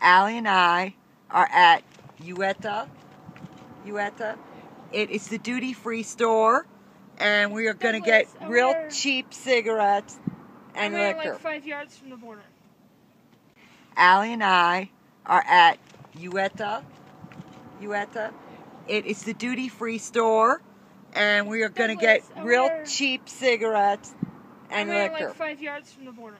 Allie and I are at Ueta. Ueta. It is the duty free store, and we are going to get real we're- cheap cigarettes and we're liquor. like five yards from the border. Allie and I are at Ueta. Ueta. It is the duty free store, and we are going to get real cheap cigarettes and we're liquor. like five yards from the border.